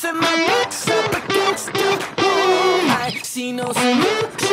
To my legs up against the wall. I see no solution